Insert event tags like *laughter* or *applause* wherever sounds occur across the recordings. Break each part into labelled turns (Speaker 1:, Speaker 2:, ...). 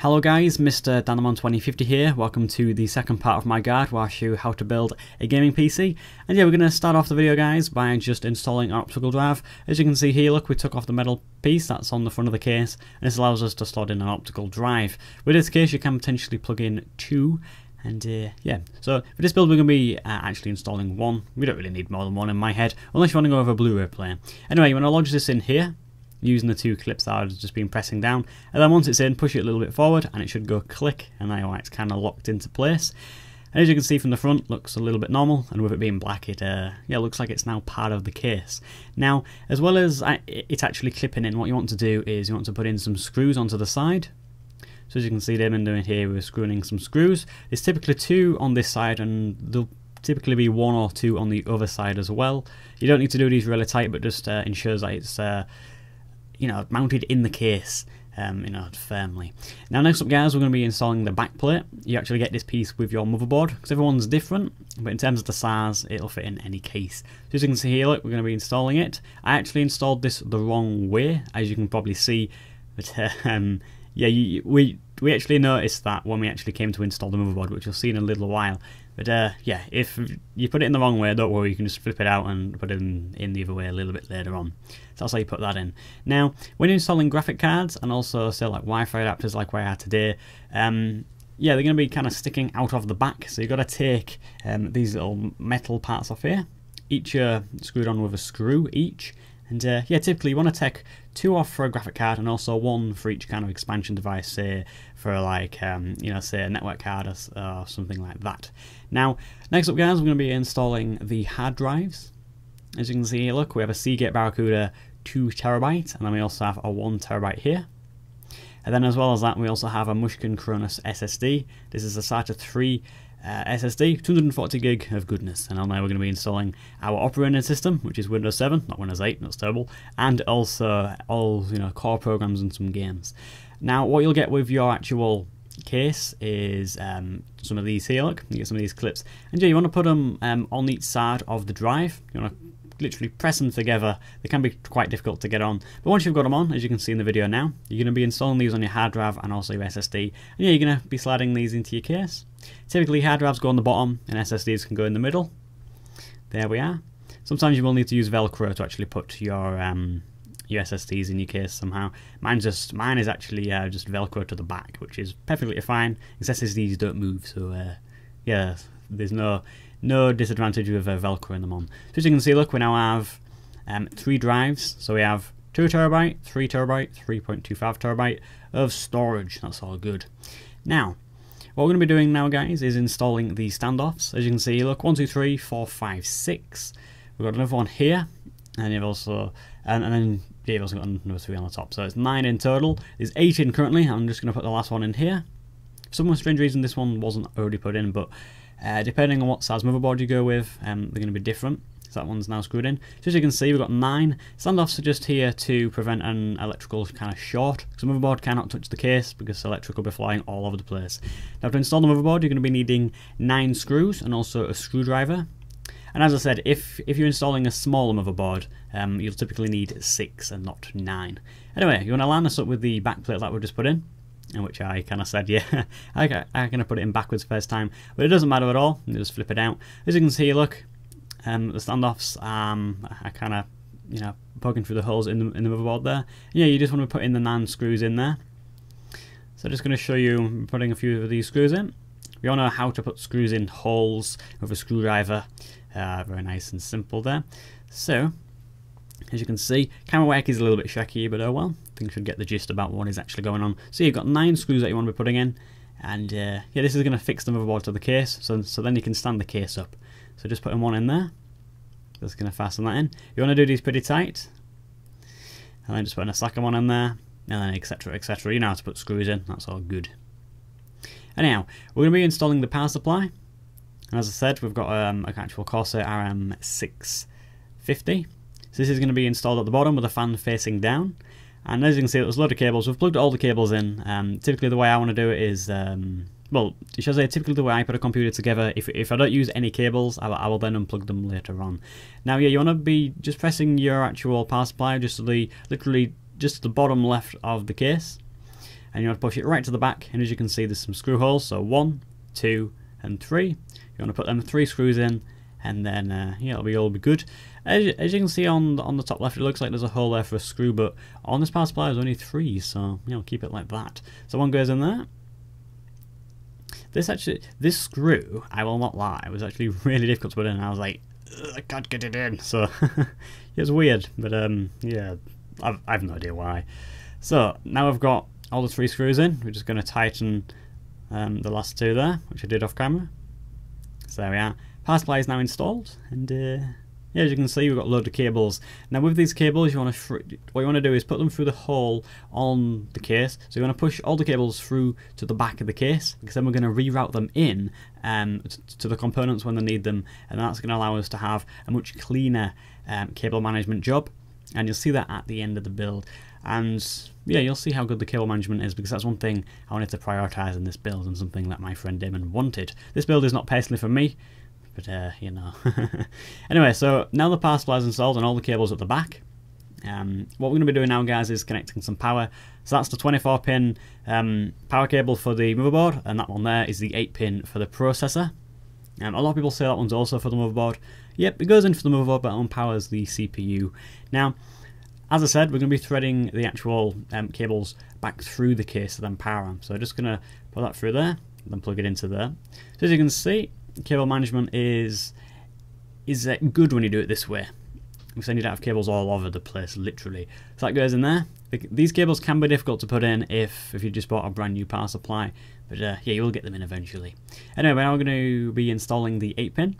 Speaker 1: Hello guys, Mr. DanTheMan2050 here. Welcome to the second part of my guide where I show you how to build a gaming PC. And yeah, we're going to start off the video guys by just installing an optical drive. As you can see here, look, we took off the metal piece that's on the front of the case and this allows us to slot in an optical drive. With this case, you can potentially plug in two and uh, yeah, so for this build we're going to be uh, actually installing one. We don't really need more than one in my head, unless you want to go over a Blu-ray player. Anyway, you want to lodge this in here, using the two clips that I've just been pressing down. And then once it's in, push it a little bit forward and it should go click and now it's kind of locked into place. And as you can see from the front, looks a little bit normal, and with it being black, it uh, yeah looks like it's now part of the case. Now, as well as it actually clipping in, what you want to do is you want to put in some screws onto the side. So as you can see, Damon doing here, we're screwing in some screws. There's typically two on this side, and there'll typically be one or two on the other side as well. You don't need to do these really tight, but just uh, ensures that it's uh, you know, mounted in the case. Um, you know, firmly. Now next up guys, we're going to be installing the backplate. You actually get this piece with your motherboard, because everyone's different, but in terms of the size, it'll fit in any case. So as you can see here, look, we're going to be installing it. I actually installed this the wrong way, as you can probably see, but *laughs* um, yeah, you, we we actually noticed that when we actually came to install the motherboard, which you'll see in a little while. But uh, yeah, if you put it in the wrong way, don't worry, you can just flip it out and put it in, in the other way a little bit later on. So that's how you put that in. Now, when installing graphic cards and also say like Wi-Fi adapters like we are today, um, yeah, they're going to be kind of sticking out of the back. So you've got to take um, these little metal parts off here, each uh, screwed on with a screw each, and uh, yeah, typically you want to take two off for a graphic card and also one for each kind of expansion device, say for like, um, you know, say a network card or, or, something like that. Now, next up guys, we're going to be installing the hard drives. As you can see, look, we have a Seagate Barracuda 2 terabyte, and then we also have a 1 terabyte here. And then as well as that, we also have a Mushkin Chronos SSD. This is a SATA 3 uh, SSD, 240 gig of goodness. And now we're going to be installing our operating system, which is Windows 7, not Windows 8, that's terrible, and also all you know core programs and some games. Now, what you'll get with your actual case is um, some of these here. Look, you get some of these clips, and yeah, you want to put them um, on each side of the drive. You want to literally press them together. They can be quite difficult to get on. But once you've got them on, as you can see in the video now, you're going to be installing these on your hard drive and also your SSD. And yeah, you're going to be sliding these into your case. Typically hard drives go on the bottom and SSDs can go in the middle. There we are. Sometimes you will need to use Velcro to actually put your um, your SSDs in your case somehow. Mine's just mine is actually uh, just Velcro to the back, which is perfectly fine. Because SSDs don't move, so uh, yeah, there's no no disadvantage with uh, Velcro in them on. So as you can see, look, we now have um, three drives. So we have 2 terabyte, 3 terabyte, 3.25 terabyte of storage. That's all good. Now, what we're going to be doing now, guys, is installing the standoffs. As you can see, look, 1, 2, 3, 4, 5, 6. We've got another one here, and you've also, and, and then yeah, you've also got another 3 on the top. So it's 9 in total. There's 8 in currently. I'm just going to put the last one in here. For some strange reason, this one wasn't already put in, but uh, depending on what size motherboard you go with, um, they're going to be different. So that one's now screwed in. So as you can see, we've got nine. Standoffs are just here to prevent an electrical kind of short. So the motherboard cannot touch the case because electric will be flying all over the place. Now to install the motherboard, you're going to be needing nine screws and also a screwdriver. And as I said, if, if you're installing a smaller motherboard, um, you'll typically need six and not nine. Anyway, you want to line this up with the backplate that we've just put in in which I kind of said, yeah, *laughs* I, I kind of put it in backwards first time, but it doesn't matter at all. You just flip it out. As you can see, look, um, the standoffs, um, I kind of, you know, poking through the holes in the in the motherboard there. Yeah, you just want to put in the nine screws in there. So I'm just going to show you putting a few of these screws in. We all know how to put screws in holes with a screwdriver. Uh, very nice and simple there. So as you can see, camera work is a little bit shaky, but oh well, think should get the gist about what is actually going on. So you've got nine screws that you want to be putting in, and uh, yeah, this is going to fix the motherboard to the case, so, so then you can stand the case up. So just putting one in there, just going to fasten that in. You want to do these pretty tight, and then just putting a second one in there, and then etc etc. You know how to put screws in, that's all good. Anyhow, we're going to be installing the power supply, and as I said, we've got um, an actual Corsair RM650. So this is going to be installed at the bottom with a fan facing down. And as you can see, there's a load of cables. We've plugged all the cables in. Um, typically, the way I want to do it is, um, well, I should say, typically the way I put a computer together, if, if I don't use any cables, I, I will then unplug them later on. Now, yeah, you want to be just pressing your actual power supply just to the, literally, just the bottom left of the case. and you want to push it right to the back. And as you can see, there's some screw holes. So one, two, and three. You want to put them three screws in, and then uh, yeah, it'll be all be good. As, as, you can see on on the top left, it looks like there's a hole there for a screw, but on this power supply there's only three, so you know keep it like that. So one goes in there. This actually, this screw, I will not lie, was actually *laughs* really difficult to put in. I was like, I can't get it in. So *laughs* it was weird, but um, yeah, I've, I've no idea why. So now I've got all the three screws in. We're just going to tighten um, the last two there, which I did off camera. So there we are. Supply is now installed, and uh, yeah, as you can see, we've got a load of cables. Now with these cables, you want to what you want to do is put them through the hole on the case. So you want to push all the cables through to the back of the case, because then we're going to reroute them in um, to the components when they need them, and that's going to allow us to have a much cleaner um, cable management job. And you'll see that at the end of the build. And yeah, you'll see how good the cable management is because that's one thing I wanted to prioritise in this build and something that my friend Damon wanted. This build is not personally for me, but uh, you know. *laughs* anyway, so now the power supply is installed and all the cables at the back. Um, what we're going to be doing now, guys, is connecting some power. So that's the 24 pin um, power cable for the motherboard, and that one there is the 8 pin for the processor. Um, a lot of people say that one's also for the motherboard. Yep, it goes in for the motherboard, but it powers the CPU. Now, as I said, we're going to be threading the actual um, cables back through the case to then power them. So I'm just going to put that through there, then plug it into there. So as you can see, cable management is is uh, good when you do it this way. Because then you don't have cables all over the place, literally. So that goes in there. These cables can be difficult to put in if, if you just bought a brand new power supply. But uh, yeah, you will get them in eventually. Anyway, now we're going to be installing the 8-pin.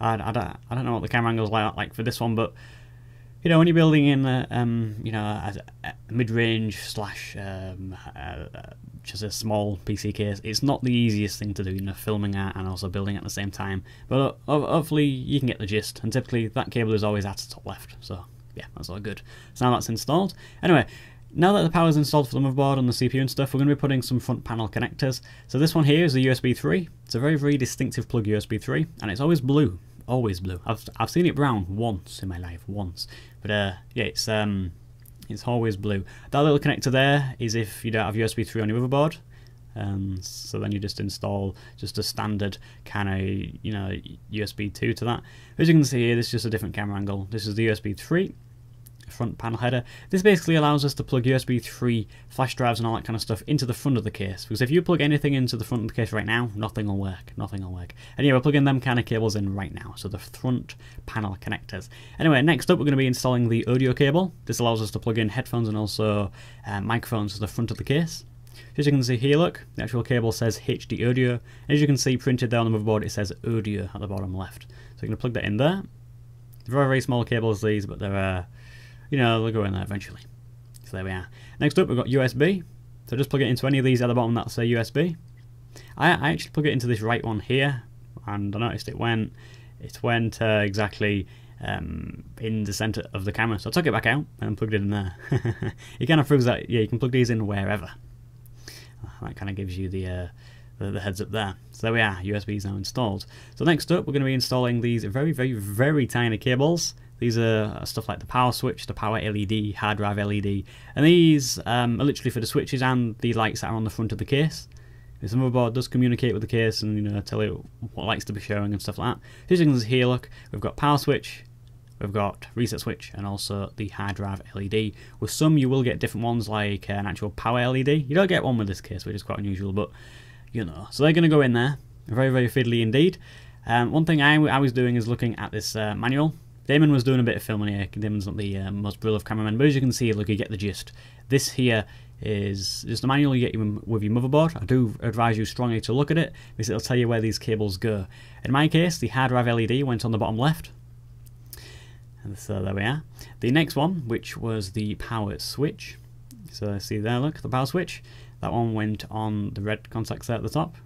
Speaker 1: I, I, don't, I don't know what the camera angle is like, like for this one, but you know, when you're building in, a, um, you know, a, a mid-range slash um, uh, just a small PC case, it's not the easiest thing to do, you know, filming at and also building at the same time. But uh, hopefully you can get the gist, and typically that cable is always at the top left, so yeah, that's all good. So now that's installed. Anyway, now that the power is installed for the motherboard and the CPU and stuff, we're going to be putting some front panel connectors. So this one here is a USB 3. It's a very, very distinctive plug USB 3, and it's always blue. Always blue. I've, I've seen it brown once in my life, once. But uh, yeah, it's um, it's always blue. That little connector there is if you don't have USB 3 on your motherboard. Um, so then you just install just a standard kind of you know USB 2 to that. As you can see here, this is just a different camera angle. This is the USB 3 front panel header. This basically allows us to plug USB 3 flash drives and all that kind of stuff into the front of the case. Because if you plug anything into the front of the case right now, nothing will work. Nothing will work. Anyway, we're plugging them kind of cables in right now. So the front panel connectors. Anyway, next up we're going to be installing the audio cable. This allows us to plug in headphones and also uh, microphones to the front of the case. As you can see here, look, the actual cable says HD audio. As you can see printed there on the motherboard, it says audio at the bottom left. So you're going to plug that in there. Very, very small cables these, but they're uh, you know, they'll go in there eventually. So there we are. Next up, we've got USB. So just plug it into any of these at the bottom that say USB. I, I actually plug it into this right one here, and I noticed it went, it went uh, exactly um, in the center of the camera. So I took it back out and plugged it in there. *laughs* it kind of proves that yeah, you can plug these in wherever. That kind of gives you the, uh, the, the heads up there. So there we are. USB is now installed. So next up, we're going to be installing these very, very, very tiny cables these are stuff like the power switch, the power LED, hard drive LED, and these um, are literally for the switches and the lights that are on the front of the case. This motherboard does communicate with the case and you know tell it what lights to be showing and stuff like that. Here's things here, look, we've got power switch, we've got reset switch, and also the hard drive LED. With some, you will get different ones like an actual power LED. You don't get one with this case, which is quite unusual, but you know. So they're going to go in there. Very, very fiddly indeed. Um, one thing I, I was doing is looking at this uh, manual Damon was doing a bit of filming here. Damon's not the uh, most brilliant cameraman, but as you can see, look, you get the gist. This here is just the manual you get with your motherboard. I do advise you strongly to look at it because it'll tell you where these cables go. In my case, the hard drive LED went on the bottom left. And so there we are. The next one, which was the power switch. So see there, look, the power switch. That one went on the red contacts there at the top.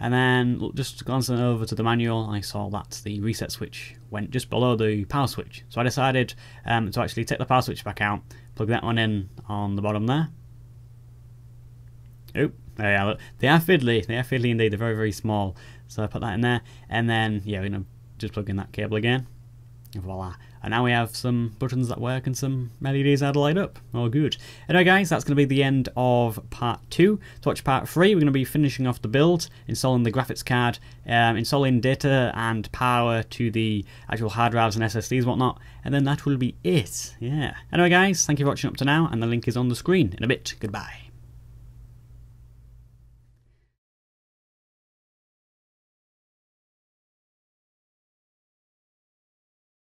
Speaker 1: And then just glancing over to the manual, I saw that the reset switch went just below the power switch. So I decided um, to actually take the power switch back out, plug that one in on the bottom there. Oh, there are. Look. They are fiddly. They are fiddly indeed. They're very, very small. So I put that in there. And then, yeah, we're going to just plug in that cable again. Voila. And now we have some buttons that work and some LEDs that light up. All good. Anyway guys, that's going to be the end of part 2. To watch part 3, we're going to be finishing off the build, installing the graphics card, um, installing data and power to the actual hard drives and SSDs and whatnot, and then that will be it. Yeah. Anyway guys, thank you for watching up to now, and the link is on the screen in a bit. Goodbye.